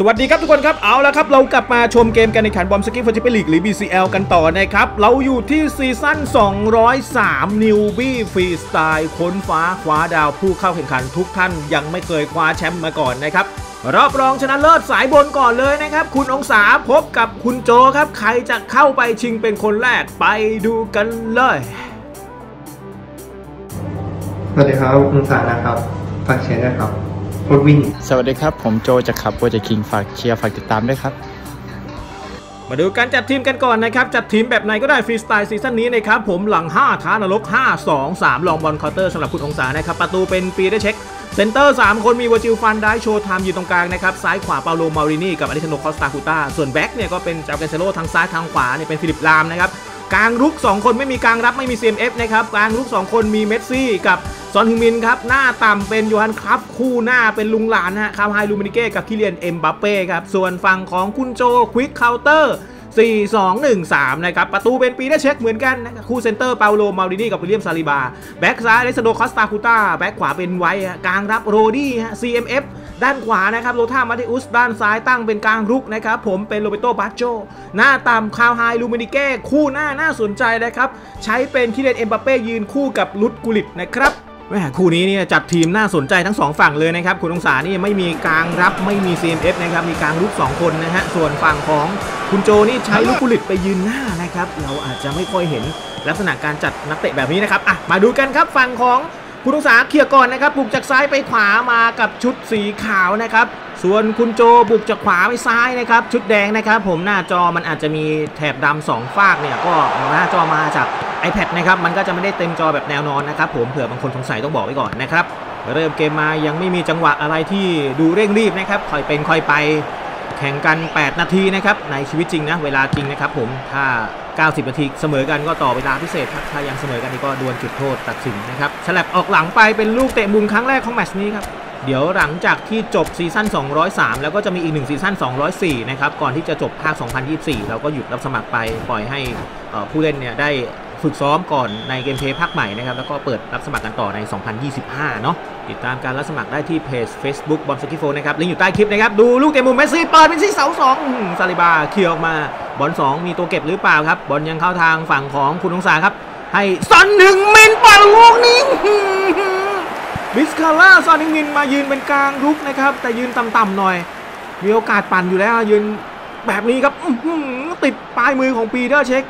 สวัสดีครับทุกคนครับเอาละครับ เรากลับมาชมเกมการแข่งขันบอมสกิฟฟอร์จิเปลีกหรือ BCL กันต่อนะครับ เราอยู่ที่ซีซั่น 203 newbie freestyle ค้นฟ้าคว้าดาวผู้เข้าแข่งขันทุกท่านยังไม่เคยคว้าแชมป์มาก่อนนะครับ รอบรองชนะเลิศสายบนก่อนเลยนะครับ คุณองศาพบกับคุณโจครับ ใครจะเข้าไปชิงเป็นคนแรกไปดูกันเลยสวัสดีครับคุณสานะครับฝากเชียร์ด้วยครับ โคดวิ่ง สวัสดีครับ ผมโจจากขับโปรเจกต์คิงฝากเชียร์ฝากติดตามด้วยครับ มาดูการจัดทีมกันก่อนนะครับ จัดทีมแบบไหนก็ได้ฟรีสไตล์ซีซั่นนี้นะครับ ผมหลัง 5 ท้านรก 5 2 3 ลองบอลเคาน์เตอร์สำหรับคุณองศานะครับ ประตูเป็นปีได้เช็คเซนเตอร์ 3 คนมีวอจิลฟันได้โชว์ไทม์อยู่ตรงกลางนะครับ ซ้ายขวาเปาโลมารินีกับอลิเทโนคอสตาคูตาส่วนแบ็กเนี่ยก็เป็นจาเกนเซโลทางซ้ายทางขวาเนี่ยเป็นฟิลิปลามนะครับกลางรุก 2 คนไม่มีกลางรับไม่มี CMF นะครับกลางรุก 2 คนมีเมสซี่กับ ซอนฮึงมินครับหน้าต่ำเป็นโยฮันครัฟฟ์คู่หน้าเป็นลุงหลานฮะคาร์ลไฮซ์รุมเมนิเก้กับคิเลียนเอ็มบัปเป้ครับส่วนฝั่งของคุณโจ quick counter 4 2 1 3 นะครับ ประตูเป็นปีเตอร์เช็คเหมือนกันนะครับคู่เซนเตอร์เปาโลมารินีกับวิลเลียมซาลิบา แบ็กซ้ายอเลสซานโดรคอสตาคูตาแบ็กขวาเป็นไวท์ฮะกลางรับโรดรี้ฮะ CMF ด้านขวานะครับโลธามาติอุส ด้านซ้ายตั้งเป็นกลางรุกนะครับ ผมเปียโรแบร์โตบาโจ หน้าต่ำคาร์ลไฮซ์รุมเมนิเก้ คู่หน้าน่าสนใจนะครับ ใช้เป็นคิเลนเอ็มบัปเป้ยืนคู่กับลุดกุลิตนะครับ แม่คู่นี้เนี่ยจัดทีมน่าสนใจทั้งสองฝั่งเลยนะครับคุณองศานี่ไม่มีกลางรับไม่มี CMF นะครับมีกลางลุก2คนนะฮะส่วนฝั่งของคุณโจนี่ใช้ลูกกุลิตไปยืนหน้านะครับเราอาจจะไม่ค่อยเห็นลักษณะการจัดนักเตะแบบนี้นะครับอะมาดูกันครับฝั่งของคุณองศาเคลียร์ก่อนนะครับบุกจากซ้ายไปขวามากับชุดสีขาวนะครับ ส่วนคุณโจบุกจากขวาไปซ้ายนะครับ ชุดแดงนะครับ ผมหน้าจอมันอาจจะมีแถบดำสองฝากเนี่ยก็หน้าจอมาจาก iPad นะครับ มันก็จะไม่ได้เต็มจอแบบแนวนอนนะครับ ผมเผื่อบางคนสงสัยต้องบอกไว้ก่อนนะครับ เริ่มเกมมายังไม่มีจังหวะอะไรที่ดูเร่งรีบนะครับค่อยเป็นค่อยไปแข่งกัน 8 นาทีนะครับในชีวิตจริงนะเวลาจริงนะครับ ผมถ้า 90 นาทีเสมอกันก็ต่อเวลาพิเศษถ้ายังเสมอกันนี่ก็ดวลจุดโทษตัดสินนะครับฉลับออกหลังไปเป็นลูกเตะมุมครั้งแรกของแมตช์นี้ครับ เดี๋ยวหลังจากที่จบซีซั่น 203 แล้วก็จะมีอีก 1 ซีซั่น 204 นะครับ ก่อนที่จะจบภาค 2024 เราก็หยุดรับสมัครไป ปล่อยให้ผู้เล่นเนี่ยได้ฝึกซ้อมก่อนใน gameplay ภาคใหม่นะครับ แล้วก็เปิดรับสมัครกันต่อใน 2025 เนาะติดตามการรับสมัครได้ที่เพจ Facebook บอลสกิโฟนะครับ ลิงก์อยู่ใต้คลิปนะครับ ดูลูกเตะมุมเมสซี่เปิดเป็นที่เสาสองซาลิบาเคลียร์ออกมาบอล2 มีตัวเก็บหรือเปล่าครับบอลยังเข้าทางฝั่งของคุณองศาครับให้ซอนหนึ่งเมนปล่อยลูกนี้ สคาร่าซอนฮึงมินมายืนเป็นกลางรุกนะครับ แต่ยืนต่ำๆหน่อย มีโอกาสปั่นอยู่แล้ว ยืนแบบนี้ครับติดปลายมือของปีเตอร์เช็ค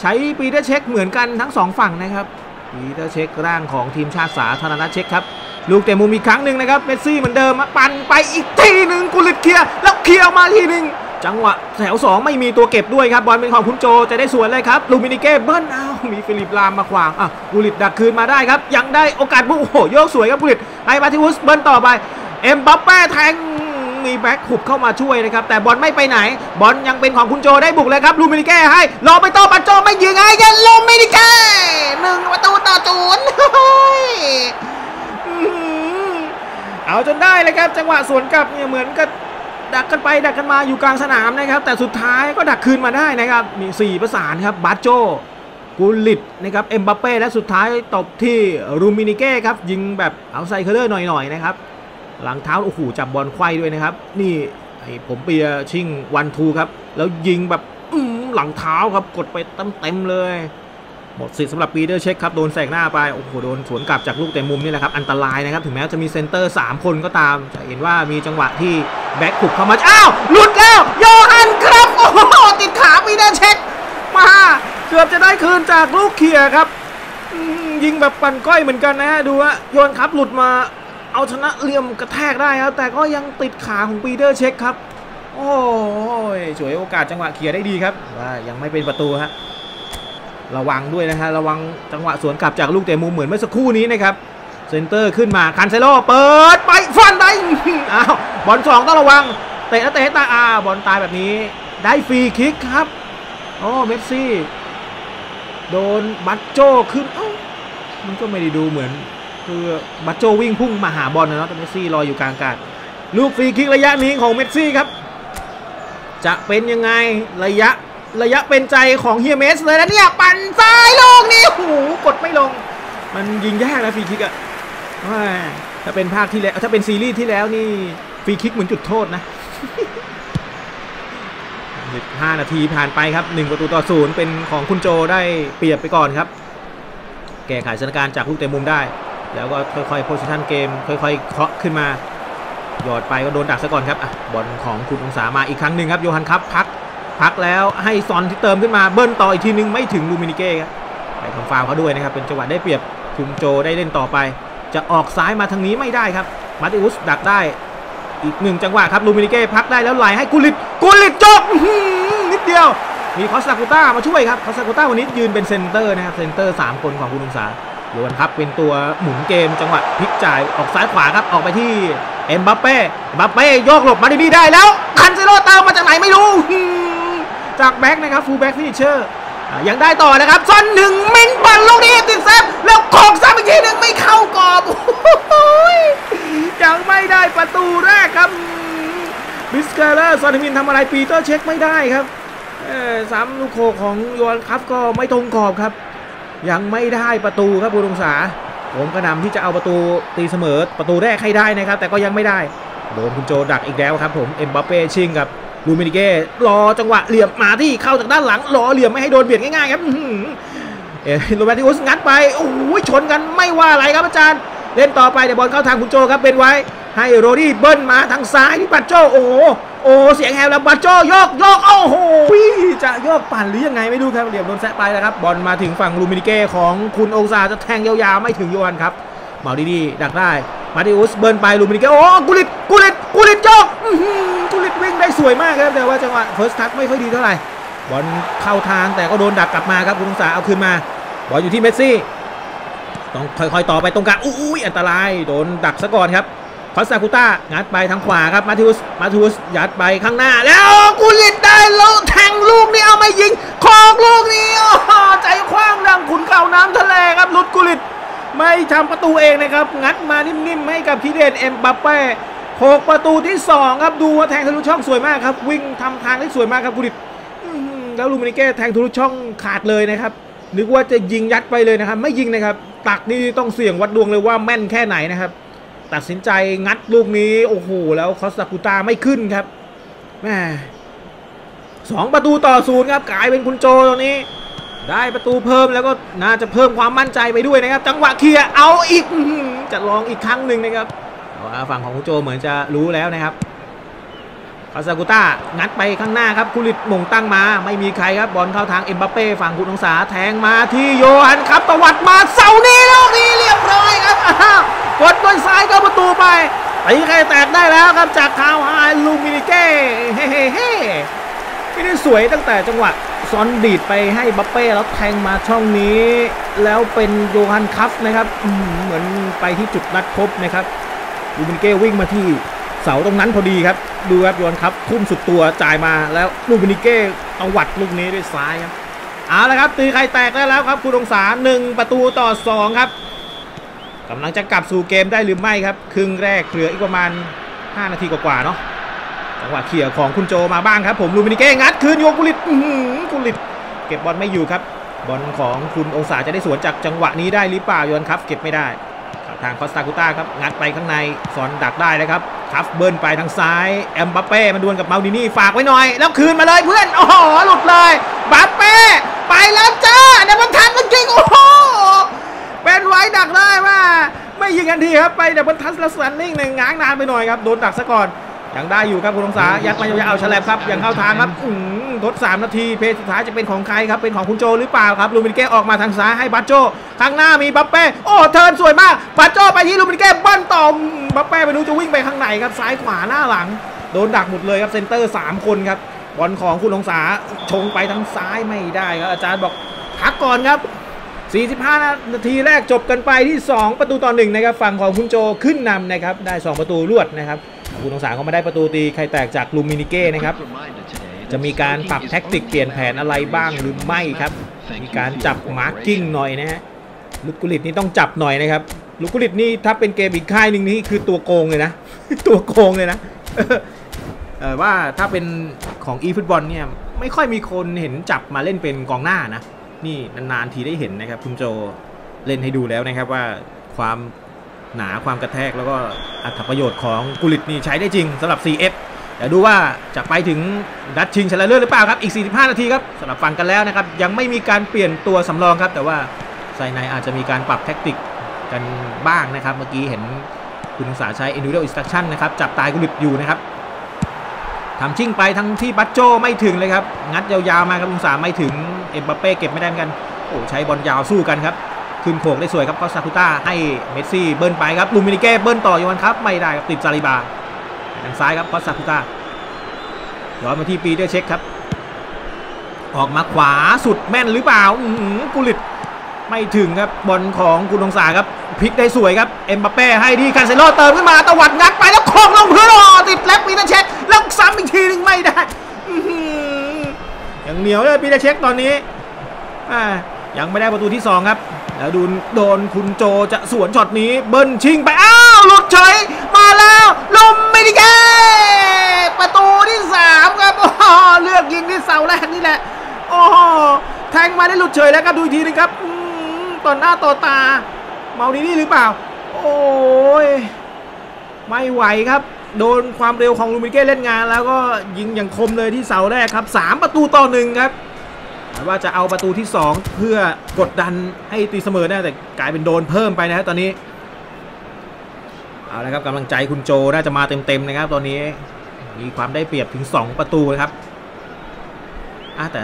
ใช้ปีเตอร์เช็คเหมือนกันทั้งสองฝั่งนะครับปีเตอร์เช็คร่างของทีมชาติสาธารณรัฐเช็คครับลูกเตะมุมอีกครั้งหนึ่งนะครับเมสซี่เหมือนเดิมปั่นไปอีกทีหนึ่งกุลิตเคลียร์แล้วเคลียร์ออกมาทีหนึ่ง จังหวะแถว 2 ไม่มีตัวเก็บด้วยครับ บอลเป็นของคุณโจจะได้สวนเลยครับรุมเมนิเก้เบิ้ลเอามีฟิลิปลามมาขวางอะกุลิตดักคืนมาได้ครับ ยังได้โอกาสบุกโอ้โหโยกสวยครับกุลิตให้มาทิวุสเบิ้ลต่อไป เอ็มบัปเป้แทงมีแบ็คหุบเข้ามาช่วยนะครับ แต่บอลไม่ไปไหน บอลยังเป็นของคุณโจได้บุกเลยครับรุมเมนิเก้ให้รอไปต่อบาโจไม่ยิงให้ยันรุมเมนิเก้หนึ่งประตูต่อศูนย์เอาจนได้เลยครับ จังหวะสวนกลับเนี่ยเหมือนกับ ดักกันไปดักกันมาอยู่กลางสนามนะครับ แต่สุดท้ายก็ดักคืนมาได้นะครับ มี 4 ประสานครับบาโจกูลิตนะครับเอ็มบัปเป้และสุดท้ายตบที่รุมเมนิเก้ครับยิงแบบ outside curler หน่อยๆนะครับหลังเท้าโอ้โหจับบอลไขว้ด้วยนะครับ นี่ไอ้ผมเปียชิง one-two ครับ แล้วยิงแบบหลังเท้าครับกดไปเต็มๆเลย หมดสิทธิ์สำหรับปีเตอร์เช็คครับ โดนแสกหน้าไป โอ้โห โดนสวนกลับจากลูกเตะมุมนี่แหละครับ อันตรายนะครับ ถึงแม้จะมีเซนเตอร์ 3 คนก็ตาม จะเห็นว่ามีจังหวะที่แบ็คหุบเข้ามา อ้าว หลุดแล้ว โยฮันครับ โอ้โห ติดขาปีเตอร์เช็ค มา เกือบจะได้คืนจากลูกเขี่ยครับ ยิงแบบปั่นก้อยเหมือนกันนะฮะ ดูฮะโยฮันครับหลุดมา เอาชนะเหลี่ยมกระแทกได้ครับ แต่ก็ยังติดขาของปีเตอร์เช็คครับ โอ้ย ฉวยโอกาสจังหวะเคลียร์ได้ดีครับว่ายังไม่เป็นประตูฮะ ระวังด้วยนะฮะระวังจังหวะสวนกลับจากลูกเตะมุมเหมือนเมื่อสักครู่นี้นะครับเซนเตอร์ขึ้นมากันเซโลเปิดไปฟันไปอ้าวบอลสองต้องระวังเตะแล้วเตะให้ตายอ้าบอลตายแบบนี้ ได้ฟรีคิกครับโอ้เมสซี่โดนบาโจขึ้นมันก็ไม่ได้ดูเหมือน คือบาโจวิ่งพุ่งมาหาบอลนะเนาะแต่เมสซี่รออยู่กลางอากาศลูกฟรีคิกระยะนี้ของเมสซี่ครับ จะเป็นยังไงระยะ ระยะเป็นใจของเฮียเมสเลยนะเนี่ย ปั่นซ้ายลูกนี้โอ้โหกดไม่ลง มันยิงยากนะฟรีคิกอะถ้าเป็นภาคที่แล้วถ้าเป็นซีรีส์ที่แล้วนี่ฟรีคิกเหมือนจุดโทษนะ 15 นาทีผ่านไปครับ 1 ประตูต่อศูนย์เป็นของคุณโจได้เปรียบไปก่อนครับ แก้ไขสถานการณ์จากลูกเตะมุมได้ แล้วก็ค่อยๆ possession เกม ค่อยๆเคาะขึ้นมา หยอดไปก็โดนดักซะก่อนครับบอลของคุณองศามาอีกครั้งหนึ่งครับโยฮันครับพัก พักแล้วให้ซอนที่เติมขึ้นมาเบิ้ลต่ออีกทีนึงไม่ถึงรุมเมนิเก้ครับไปทำฟาวล์เขาด้วยนะครับเป็นจังหวะได้เปรียบคุณโจได้เล่นต่อไป จะออกซ้ายมาทางนี้ไม่ได้ครับมาติอุสดักได้อีกหนึ่งจังหวะครับรุมเมนิเก้พักได้แล้วไหลให้กุลิตกุลิตจบนิดเดียว มีคอสตาคูตามาช่วยครับคอสตาคูตาวันนี้ยืนเป็นเซนเตอร์นะครับเซนเตอร์ 3 คนของคุณองศาโยฮันครับเป็นตัวหมุนเกมจังหวะพลิกจ่ายออกซ้ายขวาครับออกไปที่เอ็มบัปเป้เอ็มบัปเป้โยกหลบมาดีๆได้แล้วกันเซโล่เติมมาจากไหนไม่รู้ จากแบ็กนะครับ fullback finisher ยังได้ต่อนะครับซอนฮึงมินปั่นลูกนี้ติดเซฟแล้วโขกซ้ำอีกทีหนึ่งไม่เข้ากรอบอยังไม่ได้ประตูแรกครับ blitz curler ซอนมินทำอะไรปีเตอร์เช็คไม่ได้ครับสามลูกโขกของโยฮันครับก็ไม่ตรงกรอบครับ ยังไม่ได้ประตูครับคุณองศาผมกระหน่ำที่จะเอาประตูตีเสมอประตูแรกให้ได้นะครับ แต่ก็ยังไม่ได้โดนคุณโจดักอีกแล้วครับผมเอ็มบัปเป้ชิงกับ ลูมินิเก้รอจังหวะเหลี่ยมมาที่เข้าจากด้านหลัง รอเหลี่ยมไม่ให้โดนเบียดง่ายๆครับอื้อหือเอโรเบร์ติอุสงัดไปโอ้โหชนกันไม่ว่าอะไรครับอาจารย์ เล่นต่อไปแต่บอลเข้าทางคุณโจครับเบนไวท์ ให้โรดี้เบิ้ลมาทางซ้ายที่บัตโจโอ้โหโอ้เสียงแฮมแล้วบัตโจโยกโยกโอ้โหจะโยกปั่นหรือยังไงไม่รู้ครับเหลี่ยมโดนแซะไปแล้วครับบอลมาถึงฝั่งลูมินิเก้ของคุณองศาจะแทงยาวๆไม่ถึงโยนครับเมาดินี่ดักได้มาติอุสเบิ้ลไปลูมินิเก้โอ้กุลิตกุลิตกุลิตโยก กุลิตวิ่งได้สวยมากครับแต่ว่าจังหวะ first touch ไม่ค่อยดีเท่าไหร่บอลเข้าทางแต่ก็โดนดักกลับมาครับคุณองศาเอาคืนมาบอลอยู่ที่เมสซี่ต้องค่อยๆต่อไปตรงกลางอุ้ยอันตรายโดนดักซะก่อนครับคอสตาคูต้างัดไปทางขวาครับมาทิอุสมาทิอุสยัดไปข้างหน้า แล้วกุลิตได้แล้วแทงลูกนี้เอาไม่ยิงคองลูกนี้โอ้โหใจคว้างดังขุนเข่าน้ำทะเลครับลุดกุลิตไม่ทำประตูเองนะครับ งัดมานิ่มๆให้กับพีเดนเอ็มบัปเป้ โขกประตูที่ 2 ครับดูว่าแทงทะลุช่องสวยมากครับ วิ่งทำทางได้สวยมากครับกุลิตแล้วลูมินิเก้แทงทะลุช่องขาดเลยนะครับ นึกว่าจะยิงยัดไปเลยนะครับ ไม่ยิงนะครับ ตักนี่ต้องเสี่ยงวัดดวงเลยว่าแม่นแค่ไหนนะครับ ตัดสินใจงัดลูกนี้โอ้โหแล้วคอสตาคูตาไม่ขึ้นครับแม่สองประตูต่อศูนย์ครับกลายเป็นคุณโจตรงนี้ ได้ประตูเพิ่มแล้วก็น่าจะเพิ่มความมั่นใจไปด้วยนะครับ จังหวะเคลียร์เอาอีกจะลองอีกครั้งหนึ่งนะครับ แต่ว่าฝั่งของคุโจเหมือนจะรู้แล้วนะครับคาซากุต้างัดไปข้างหน้าครับคุลิตมงตั้งมา ไม่มีใครครับบอลเข้าทางเอ็มบัปเป้ฝั่งคุณองศาแทงมาที่โยฮันครับตวัดมาเสานี้ล้วนี่เรียบร้อยครับกดด้วยซ้ายเข้าประตูไปตีใครแตกได้แล้วครับจากคาวไฮลูมินิเก้เฮ้เฮ้เฮ้ไม่ได้สวยตั้งแต่จังหวะซอนดีดไปให้บัปเป้แล้วแทงมาช่องนี้ แล้วเป็นโยฮันคัฟนะครับเหมือนไปที่จุดนัดพบนะครับ ลูมินเก้วิ่งมาที่เสาตรงนั้นพอดีครับ ดูครับโยนครับทุ่มสุดตัวจ่ายมาแล้วลูกบินิเก้ตวัดลูกนี้ด้วยซ้ายครับเอาละครับตีไข่แตกได้แล้วครับคุณองศา1ประตูต่อ2ครับกำลังจะกลับสู่เกมได้หรือไม่ครับ ครึ่งแรกเหลืออีกประมาณ 5 นาทีกว่าๆเนาะจังหวะเขี่ยของคุณโจมาบ้างครับ ผมลูกบินิเก้งัดคืนโยกุลิตอื้อหือกุลิตเก็บบอลไม่อยู่ครับ บอลของคุณองศาจะได้สวนจากจังหวะนี้ได้หรือเปล่าโยนครับ เก็บไม่ได้ ทางคอสตาคูต้าครับ งัดไปข้างในสอนดักได้เลยครับทัฟเบิร์นไปทางซ้าย เอ็มบัปเป้มันดวลกับเมาดินี่ฝากไว้หน่อย แล้วคืนมาเลยเพื่อน โอ้โห หลุดเลยบัปเป้ไปแล้วจ้าเดี๋ยวมันทันมันจริง โอ้โห เป็นไว้ดักได้ว่า ไม่ยิงกันทีครับ ไปเดี๋ยวมันทันลัสซันนิ่งหนึ่งง้างนานไปหน่อยครับ โดนดักซะก่อน ยังได้อยู่ครับคุณองศายัดมายาวๆเอาฉลับครับยังเข้าทางครับอืมทด 3 นาที เพจสุดท้ายจะเป็นของใครครับ เป็นของคุณโจหรือเปล่าครับลูมินเก้ออกมาทางซ้ายให้บัตโจข้างหน้ามีบัปเป้ โอ้ เทิร์นสวยมาก บัตโจไปที่ลูมินเก้บ้านต่อมบัปเป้ไม่รู้จะวิ่งไปข้างไหนครับซ้ายขวาหน้าหลัง โดนดักหมดเลยครับเซนเตอร์ 3 คนครับบอลของคุณองศาชงไปทางซ้ายไม่ได้ครับอาจารย์บอกพักก่อนครับ45 นาทีแรกจบกันไปที่ 2 ประตูต่อหนึ่งนะครับฝั่งของคุณโจขึ้นนำนะครับได้ 2 ประตูรวดนะครับ คุณองศาก็มาได้ประตูตีไข่แตกจากลูมินิเก้นะครับ จะมีการปรับแท็กติกเปลี่ยนแผนอะไรบ้างหรือไม่ครับ มีการจับ marking หน่อยนะฮะลูกกุลิตนี่ต้องจับหน่อยนะครับลูกกุลิตนี่ถ้าเป็นเกมอีกค่ายหนึ่งนี่คือตัวโกงเลยนะ ตัวโกงเลยนะเออว่าถ้าเป็นของ e ฟุตบอลเนี่ยไม่ค่อยมีคนเห็นจับมาเล่นเป็นกองหน้านะ นี่นานๆทีได้เห็นนะครับ คุณโจเล่นให้ดูแล้วนะครับว่าความ หนาความกระแทกแล้วก็อัตประโยชน์ของกุลิตนี่ใช้ได้จริงสำหรับ CF เดี๋ยวดูว่าจะไปถึงดัดชิงชนะเลิศหรือเปล่าครับ อีก 45 นาทีครับสำหรับฟังกันแล้วนะครับ ยังไม่มีการเปลี่ยนตัวสำรองครับ แต่ว่าไซไนอาจจะมีการปรับแท็กติกกันบ้างนะครับ เมื่อกี้เห็นคุณองศาใช้ individual instruction นะครับ จับตายกุลิตอยู่นะครับทำชิ่งไปทั้งที่บัตโจไม่ถึงเลยครับ งัดยาวๆมาครับองศาไม่ถึงเอ็มบัปเป้เก็บไม่ได้เหมือนกันโอ้ใช้บอลยาวสู้กันครับ ขึ้นโขกได้สวยครับคอสตาคูต้าให้เมสซี่เบิ้ลไปครับลูมินิเก้เบิ้ลต่อยวันครับไม่ได้ครับติดซาลิบาทางซ้ายครับคอสตาคูต้าย้อนมาที่ปีเตอร์เช็คครับ ออกมาขวาสุดแม่นหรือเปล่าอื้อหือกุลิตไม่ถึงครับบอลของคุณองศาครับพลิกได้สวยครับเอ็มบัปเป้ให้ดีคาเซโลเติมขึ้นมาตวัดงัดไปแล้วโคงลงพื้นอ๋อติดแล็บปีเตอร์เช็คแล้วซ้ำอีกทีหนึงไม่ได้อื้อหือยังเหนียวเลยปีเตอร์เช็คตอนนี้อ่ายังไม่ได้ประตูที่สองครับ แล้วดูโดนคุณโจจะสวนช็อตนี้เบิ้ลชิงไปอ้าวหลุดเฉยมาแล้วลมไม่ได้แก้ประตูที่สามครับโอ้เลือกยิงที่เสาแรกนี่แหละโอ้แทงมาได้หลุดเฉยแล้วครับดูอีกทีนึงครับต่อหน้าต่อตา เมาดีนี่หรือเปล่า โอ้ยไม่ไหวครับ โดนความเร็วของลูมิเก้เล่นงาน แล้วก็ยิงอย่างคมเลยที่เสาแรกครับสามประตูต่อหนึ่งครับ ว่าจะเอาประตูที่ 2 เพื่อกดดันให้ตีเสมอได้แต่กลายเป็นโดนเพิ่มไปนะครับตอนนี้เอาละครับกำลังใจคุณโจน่าจะมาเต็มๆนะครับ ตอนนี้มีความได้เปรียบถึง 2 ประตูนะครับอแต่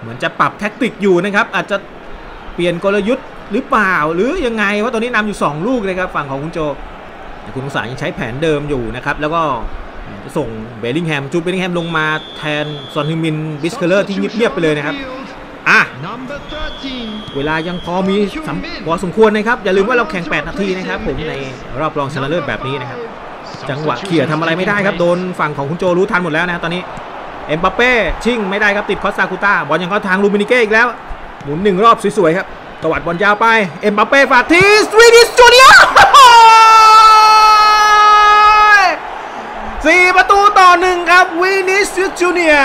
เหมือนจะปรับแท็กติกอยู่นะครับ อาจจะเปลี่ยนกลยุทธ์หรือเปล่า หรือยังไงว่าตอนนี้นำอยู่ 2 ลูกเลยครับฝั่งของคุณโจแต่คุณองศายังใช้แผนเดิมอยู่นะครับ แล้วก็ ส่งเบลลิงแฮมจูดเบลลิงแฮมลงมาแทนซอนฮึมินบิสเคเลอร์ที่เงียบๆไปเลยนะครับอะเวลายังพอมีพอสมควรนะครับ อย่าลืมว่าเราแข่ง 8 นาทีนะครับผมในรอบรองชนะเลิศแบบนี้นะครับ จังหวะเขี่ยทำอะไรไม่ได้ครับ โดนฝั่งของคุณโจรู้ทันหมดแล้วนะตอนนี้ เอ็มบัปเป้ชิ่งไม่ได้ครับติดคอสตาคูต้าบอลยังเข้าทางลูมินิเก้อีกแล้ว หมุนหนึ่งรอบสวยๆครับตวัดบอลยาวไป เอ็มบัปเป้ฝากที่วินิสจูเนียสี่ประตูต่อหนึ่งครับวิ นิสจูเนีย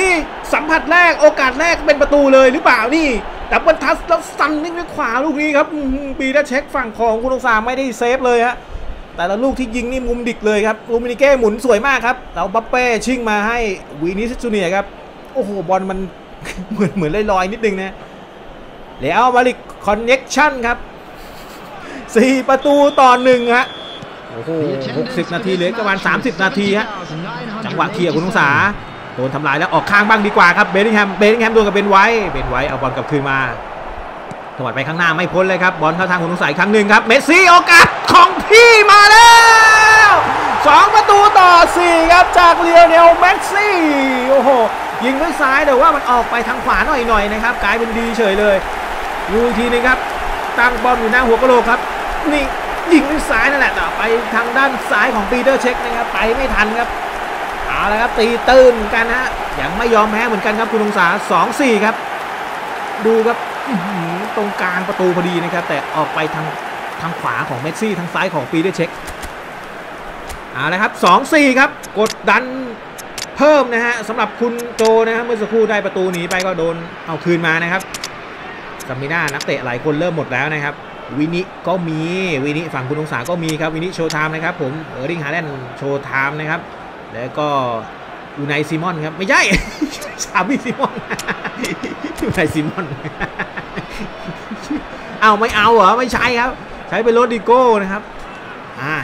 นี่สัมผัสแรกโอกาสแรกเป็นประตูเลยหรือเปล่านี่ double touch แล้วซัดนิ่งด้วยขวาลูกนี้ครับอื้อหือปีเตอร์เช็คฝั่งของคุณองศาไม่ได้เซฟเลยฮะแต่ละลูกที่ยิงนี่มุมดิกเลยครับลูมินิเก้หมุนสวยมากครับแล้วบัปเป้ชิ่งมาให้วินิสจูเนียครับโอ้โหบอลมันเหมือนเหมือนลอยๆนิดนึงนะแล้วมาดริด connection ครับสี่ประตูต่อหนึ่งฮะ อ้โห60 นาทีเหลือประมาณ 30 นาทีฮะจังหวะเคลียร์คุณองศาโดนทำลายแล้วออกข้างบ้างดีกว่าครับเบลลิงแฮมเบลลิงแฮมโดนกับเบนไวท์เบนไวท์เอาบอลกลับคืนมาตวัดไปข้างหน้าไม่พ้นเลยครับบอลเข้าทางคุณองศาอีกครั้งหนึ่งครับเมสซี่โอกาสของพี่มาแล้วสองประตูต่อ4ครับจากเลียวเนลเมสซี่โอ้โหยิงด้วยซ้ายแต่ว่ามันออกไปทางขวาหน่อยๆนะครับกลายเป็นดีเฉยเลยดูอีกทีนึงครับตั้งบอลอยู่หน้าหัวกะโหลกครับนี่ ยิงด้วยซ้ายนั่นแหละแต่ไปทางด้านซ้ายของปีเตอร์เช็คนะครับไปไม่ทันครับเอาละครับตีตื้นกันฮะยังไม่ยอมแพ้เหมือนกันครับคุณองศา2-4ครับ ดูครับตรงกลางประตูพอดีนะครับ แต่ออกไปทางทางขวาของเมสซี่ทางซ้ายของปีเตอร์เช็คเอาละครับ2-4ครับ กดดันเพิ่มนะฮะสำหรับคุณโจนะครับเมื่อสักครู่ได้ประตูหนีไปก็โดนเอาคืนมานะครับstamina นักเตะหลายคนเริ่มหมดแล้วนะครับ วินิก็มีวินิฝั่งคุณองศาก็มีครับวินิ Showtime นะครับผมเออร์ลิงฮาแลนด์ Showtime นะครับ แล้วก็อูไนซิมอนครับ ไม่ใช่สามีซิมอนอูไนซิมอนเอาไม่เอาเหรอไม่ใช่ครับ ใช้เป็นโรดิโก้นะครับอ่า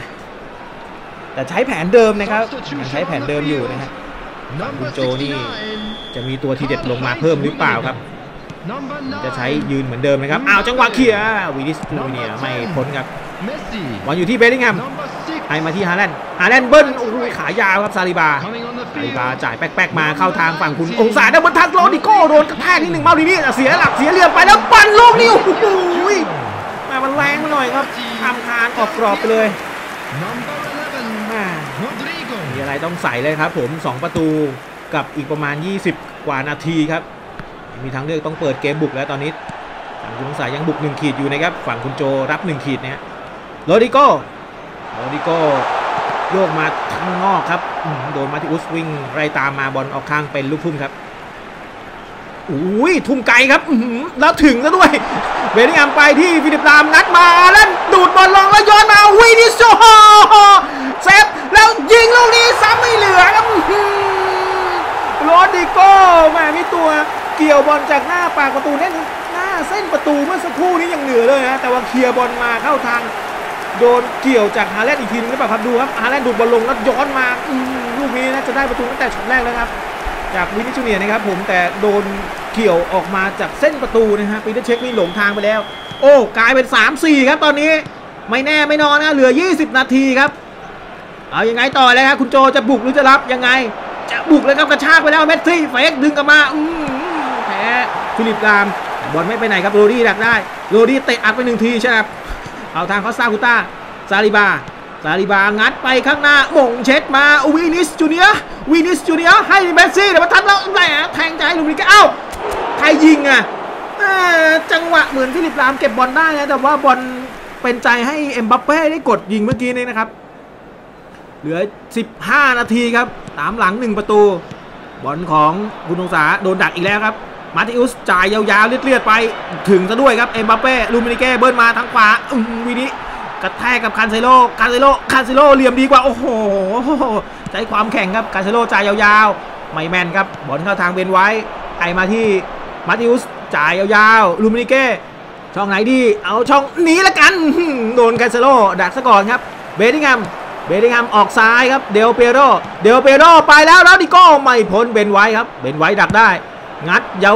แต่ใช้แผนเดิมนะครับใช้แผนเดิมอยู่นะฮะคุณโจนี่จะมีตัวทีเด็ดลงมาเพิ่มหรือเปล่าครับ จะใช้ยืนเหมือนเดิมนะครับ อ้าวจังหวะเคลียร์วินิซิอุสจูเนียร์ไม่พ้นครับบอลอยู่ที่เบลลิงแฮมให้มาที่ฮาแลนด์ฮาแลนด์เบิ้ลโอ้โหขายาวครับซาลิบาซาลิบาจ่ายแป๊กๆมาเข้าทางฝั่งคุณองศา double touch โรดิโก้โดนกระแทกนิดหนึ่งมัลดินี่เสียหลักเสียเหลี่ยมไปแล้วปั่นลูกนี้โอ้โหแม่มันแรงไปหน่อยครับทำคานออกกรอบไปเลยแม่มีอะไรต้องใส่เลยครับผม 2 ประตูกับอีกประมาณ 20 กว่านาทีครับ มีทางเลือกต้องเปิดเกมบุกแล้วตอนนี้ฝั่งคุณสายยังบุก 1 ขีดอยู่นะครับ ฝั่งคุณโจรับ 1 ขีดเนะฮะโรดิโก้โรดิโก้โยกมาข้างนอกครับ โดนมาที่อุสวิ่งไล่ตามมาบอลออกข้างเป็นลูกทุ่มครับอุ้ยทุ่มไกลครับแล้วถึงแล้วด้วยเบลลิงแฮมไปที่ฟิลิปลามงัดมาแล้วดูดบอลลงแล้วย้อนมาวินิโซเซฟแล้วยิงลูกนี้ซ้ำไม่เหลือครับโรดิโก้แหมมีตัว เกี่ยวบอลจากหน้าปากประตูเนี่ยหน้าเส้นประตูเมื่อสักครู่นี้ยังเหลือเลยนะแต่ว่าเคลียร์บอลมาเข้าทางโดนเกี่ยวจากฮาแลนด์อีกทีนึงหรือเปล่าครับดูครับฮาแลนด์ดูดบอลลงแล้วย้อนมาอือลูกนี้น่าจะได้ประตูตั้งแต่ช็อตแรกแล้วครับ จากวินิจูเนียนะครับผมแต่โดนเกี่ยวออกมาจากเส้นประตูนะฮะปีเตอร์เช็คนี่หลงทางไปแล้ว โอ้กลายเป็น 3-4 ครับตอนนี้ไม่แน่ไม่นอนนะเหลือ 20 นาทีครับ เอายังไงต่อเลยครับคุณโจจะบุกหรือจะรับยังไง จะบุกเลยครับกระชากไปแล้วเมสซี่ fake ดึงกลับมาอืม ฟิลิปลามบอลไม่ไปไหนครับโรดี้ดักได้โรดี้เตะอัดไปหนึ่งทีใช่ไหมครับเข้าทางคอสตาคูร์ต้าซาลิบาซาลิบางัดไปข้างหน้าหม่งเช็ดมาวินิซิอุสจูเนียร์วินิซิอุสจูเนียร์ให้เมสซี่เดี๋ยวมาทันแล้วแหมแทงใจลูกนี้ก็เอ้าใครยิงอะจังหวะเหมือนฟิลิปลามเก็บบอลได้นะแต่ว่าบอลเป็นใจให้เอ็มบัปเป้ได้กดยิงเมื่อกี้นี้นะครับ เหลือ 15 นาทีครับตามหลัง 1 ประตู บอลของคุณองศาโดนดักอีกแล้วครับ มาติอุสจ่ายยาวๆเลือดๆไป ถึงซะด้วยครับเอ็มบัปเป้ลูมินิเก้เบิ้ลมาทางขวาอืมวินิกระแทกกับคานเซโลคานเซโลคานเซโลเหลี่ยมดีกว่า โอ้โหใจความแข่งครับคานเซโลจ่ายยาวๆไม่แมนครับบอลเข้าทางเบนไว้ไอมาที่มาติอุสจ่ายยาวๆลูมินิเก้ช่องไหนดี เอาช่องนี้ละกัน โดนคานเซโลดักซะก่อนครับ เบดดิงแฮมเบลลิงแฮมออกซ้ายครับ เดลเปโรเดลเปโรไปแล้วแล้วดิโก้ไม่พ้นเบนไว้ครับ เบนไว้ดักได้ งัดยา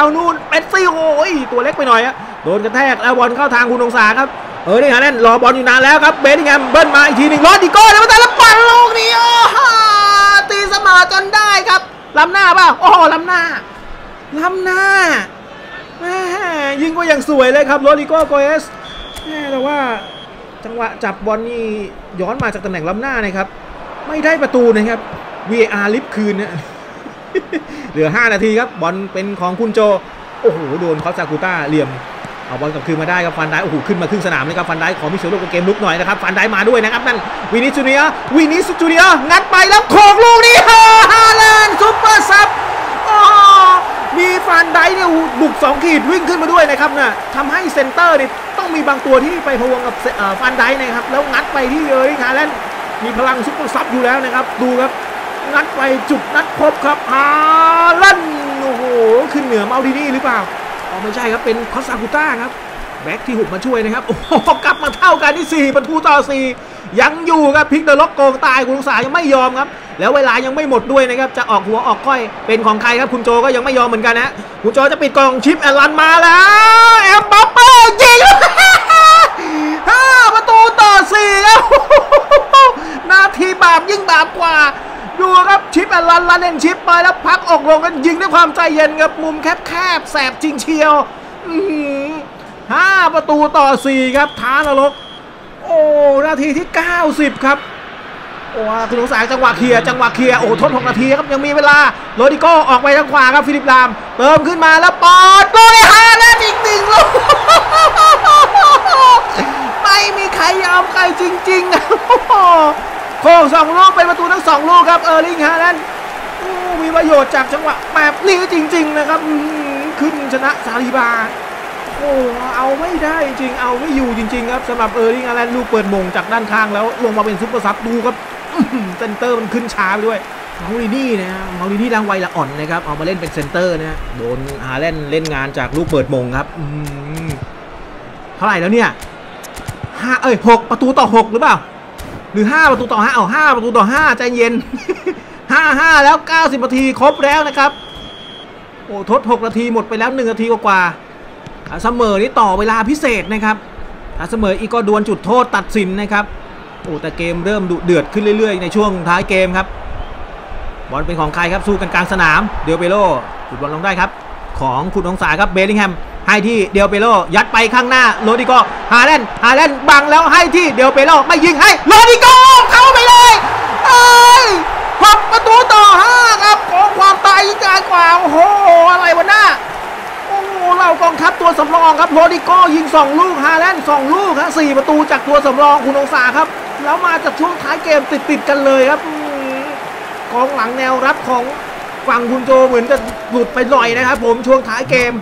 วๆนู่นเป็ดซี่โอ้ยตัวเล็กไปหน่อยอะโดนกระแทกแล้วบอลเข้าทางคุณองศาครับเออนี่ฮะแน่นรอบอลอยู่นานแล้วครับเบลลิงแฮมเบิ้ลมาอีกทีหนึ่งโรดิโก้เดี๋ยวมาแต่ละปั่นลูกนี้โอ้ตีเสมอจนได้ครับล้ำหน้าเปล่าโอ้ล้ำหน้าล้ำหน้าแม่ยิงก็อย่างสวยเลยครับโรดิโก้โกเอสแม่แต่ว่าจังหวะจับบอลนี่ย้อนมาจากตำแหน่งล้ำหน้านะครับ ไม่ได้ประตูนะครับ VAR ริบคืนนะ เหลือ 5 นาทีครับบอลเป็นของคุณโจโอ้โหโดนคอสซากูต้าเหลี่ยมเอาบอลกลับคืนมาได้ครับฟานไดค์โอ้โหขึ้นมาครึ่งสนามเลยครับฟานไดค์ขอมีส่วนร่วมกับเกมรุกหน่อยนะครับฟานไดค์มาด้วยนะครับนั่นวินิซิอุสจูเนียร์วินิซิอุสจูเนียร์งัดไปแล้วโขกลูกนี้ฮาแลนด์ super sub โอ้มีฟานไดค์เนี่ยบุกสองขีดวิ่งขึ้นมาด้วยนะครับน่ะทำให้เซนเตอร์นี่ต้องมีบางตัวที่ไปพะวงกับฟานไดค์นะครับแล้วงัดไปที่เอ้ยฮาแลนด์มีพลัง super sub อยู่แล้วนะครับดูครับ งัดไปจุดนัดพบครับฮาแลนด์โอ้โหขึ้นเหนือมัลดินี่หรือเปล่าอ๋อไม่ใช่ครับเป็นคอสตาคูร์ต้าครับแบ็กที่หุบมาช่วยนะครับ โอ้โหกลับมาเท่ากันที่ 4 ประตูต่อ 4 ยังอยู่ครับพิกเดอะล็อกโกงตายคุณองศายังไม่ยอมครับ แล้วเวลายังไม่หมดด้วยนะครับ จะออกหัวออกก้อยเป็นของใครครับ คุณโจก็ยังไม่ยอมเหมือนกันนะคุณโจจะปิดกล่อง chip and run มาแล้ว เอ็มบัปเป้ยิงห้าประตูต่อสี่ครับนาทีบาปยิ่งบาปกว่า ชิปแอนลันลันเล่นชิปไปแล้วพักออกลงกันยิงด้วยความใจเย็นครับมุมแคบๆแสบจริงเชียวห้าประตูต่อสี่ครับท้านรก โอ้นาทีที่ 90 ครับโอ้คุณสงสารจังหวะเคลียร์จังหวะเคลียร์โอ้ทด6นาทีครับยังมีเวลาโรดิโก้ออกไปทางขวาครับฟิลิปลาม เติมขึ้นมาแล้วปอดโกเลยฮาแลนด์อีกหนึ่งลูกไม่มีใครยอมใครจริงๆ โขกสองลูกเป็นประตูทั้งสองลูกครับเออร์ลิงฮาแลนด์มีประโยชน์จากจังหวะแบบนี้จริง ๆ นะครับขึ้นชนะซาลิบาโอ้เอาไม่ได้จริงเอาไม่อยู่จริง ๆ ครับสำหรับเออร์ลิงฮาแลนด์ลูกเปิดมงจากด้านข้างแล้วลงมาเป็น super sub ดูครับเซนเตอร์มันขึ้นช้าไปด้วยมัลดินี่นะฮะมัลดินี่ดังไวละอ่อนนะครับเอามาเล่นเป็นเซนเตอร์นะโดนฮาแลนด์เล่นงานจากลูกเปิดมงครับเท่าไหร่แล้วเนี่ยห้าเอ้ยหกประตูต่อหกหรือเปล่า หรือห้าประตูต่อห้าเอาห้าประตูต่อห้าใจเย็นห้าห้าแล้วเก้าสิบนาทีครบแล้วนะครับ โอ้ทดหกนาทีหมดไปแล้วหนึ่งนาทีกว่าๆเสมอนี่ต่อเวลาพิเศษนะครับเสมออีกก็ดวลจุดโทษตัดสินนะครับโอ้แต่เกมเริ่มดุเดือดขึ้นเรื่อยๆ ในช่วงท้ายเกมครับ บอลเป็นของใครครับสู้กันกลางสนามเดียวเปโลดูดบอลลงได้ครับ ของคุณองศาครับเบลลิงแฮม ให้ที่เดียวเปโลยัดไปข้างหน้าโรดิโกฮาแลนด์ฮาแลนด์บังแล้วให้ที่เดียวเปโลไม่ยิงให้โรดิโกเข้าไปเลยเอ้ยหกประตูต่อห้าครับของความตายยิ่งใหญ่กว่าโอ้โหอะไรวะหน้าโอ้โหเรากองทัพตัวสำรองครับโรดิโกยิง 2 ลูกฮาแลนด์2ลูกฮะสี่ประตูจากตัวสำรองคุณองศาครับ แล้วมาจากช่วงท้ายเกมติดๆกันเลยครับกองหลังแนวรับของฝั่งคุณโจเหมือนจะหลุดไปหน่อยนะครับผมช่วงท้ายเกม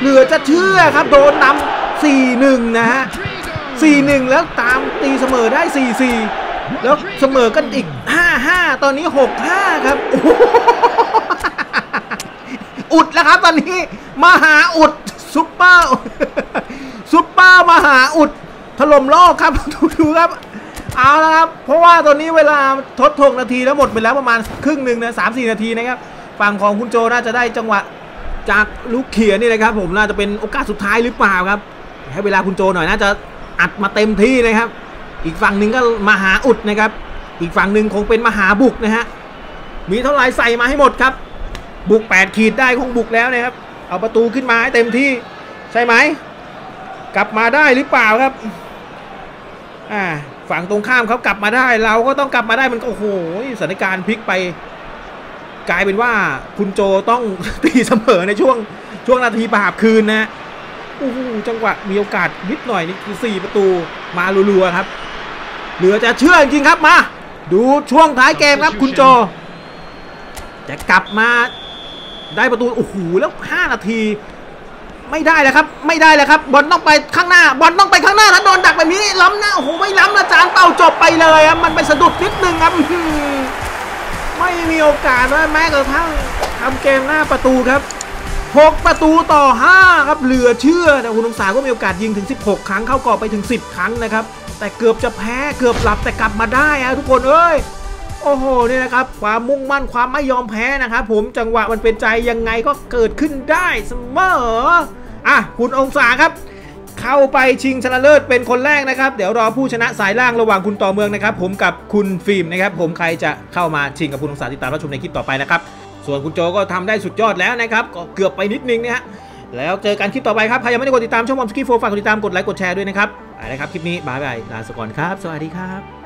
เหลือจะเชื่อครับโดนนำ4-1 นะฮะ 4-1 แล้วตามตีเสมอได้ 4-4 แล้วเสมอกันอีก 5-5 ตอนนี้ 6-5 ครับโอ้โหอุดแล้วครับตอนนี้มหาอุดซุปเปอร์ซุปเปอร์มหาอุดถล่มโลกครับดูดูครับเอาละครับ เพราะว่าตอนนี้เวลาทดทงนาทีแล้วหมดไปแล้วประมาณครึ่งหนึ่งนะสามสี่นาทีนะครับ ฝั่งของคุณโจน่าจะได้จังหวะ จากลูกเขียนี่นะครับผมน่าจะเป็นโอกาสสุดท้ายหรือเปล่าครับ ให้เวลาคุณโจหน่อยน่าจะอัดมาเต็มที่นะครับ อีกฝั่งหนึ่งก็มหาอุดนะครับ อีกฝั่งหนึ่งคงเป็นมหาบุกนะฮะมีเท่าไหร่ใส่มาให้หมดครับ บุก 8 ขีดได้คงบุกแล้วนะครับ เอาประตูขึ้นมาให้เต็มที่ใช่ไหม กลับมาได้หรือเปล่าครับอ่าฝั่งตรงข้ามเขากลับมาได้ เราก็ต้องกลับมาได้มันโอ้โหสถานการณ์พลิกไป กลายเป็นว่าคุณโจต้องตีเสมอในช่วงช่วงนาทีประหาบคืนนะโอ้โหจังหวะมีโอกาสนิดหน่อยนี่คือ 4 ประตูมารัวๆครับ เหลือจะเชื่อจริงครับมา ดูช่วงท้ายเกมครับคุณโจ จะกลับมาได้ประตูโอ้โหแล้ว 5 นาที ไม่ได้แล้วครับ ไม่ได้แล้วครับ บอลต้องไปข้างหน้า บอลต้องไปข้างหน้าแล้วโดนดักแบบนี้ล้ำหน้าโอ้โหไม่ล้ำนะจานเป่าจบไปเลยครับมันไปสะดุดนิดนึงครับ ม่มีโอกาสว่าแม้กระทั่งทำเกมหน้าประตูครับ 6 ประตูต่อ 5 ครับเหลือเชื่อแต่คุณองศาก็มีโอกาสยิงถึง 16 ครั้งเข้ากรอบไปถึง 10 ครั้งนะครับ แต่เกือบจะแพ้เกือบหลับแต่กลับมาได้อะทุกคนเอ้ยโอ้โหนี่นะครับความมุ่งมั่นความไม่ยอมแพ้นะครับผมจังหวะมันเป็นใจยังไงก็เกิดขึ้นได้เสมออะคุณองศาครับ เข้าไปชิงชนะเลิศเป็นคนแรกนะครับ เดี๋ยวรอผู้ชนะสายล่างระหว่างคุณต่อเมืองนะครับ ผมกับคุณฟิล์มนะครับ ผมใครจะเข้ามาชิงกับคุณองศาติดตามรับชมในคลิปต่อไปนะครับ ส่วนคุณโจก็ทำได้สุดยอดแล้วนะครับก็เกือบไปนิดนึงนะฮะแล้วเจอกันคลิปต่อไปครับใครยังไม่ได้กดติดตามช่องมอมสกี้โฟฝากกดติดตามกดไลค์กดแชร์ด้วยนะครับไปนะครับคลิปนี้บายบายลาสก่อนครับ สวัสดีครับ